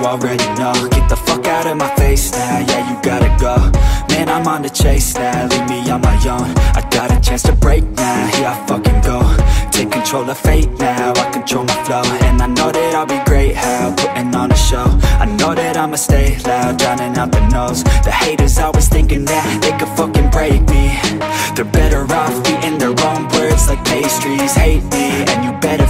you already know. Get the fuck out of my face now, yeah, you gotta go. Man, I'm on the chase now, leave me on my own. I got a chance to break now, here I fucking go. Take control of fate now, I control my flow. And I know that I'll be great, how, putting on a show. I know that I'ma stay loud, drowning out the noise. The haters always thinking that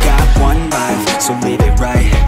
got one life, so live it right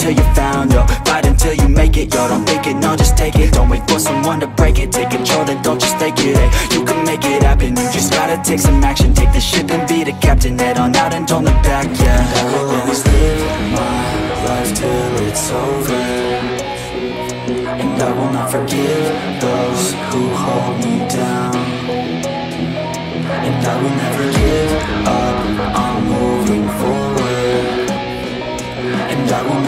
until you found, yo Fight until you make it, yo Don't think it, no, just take it. Don't wait for someone to break it. Take control, then don't just take it, eh You can make it happen. You just gotta take some action. Take the ship and be the captain. Head on out and don't look back, yeah. I will always live my life till it's over. And I will not forgive those who hold me down. And I will never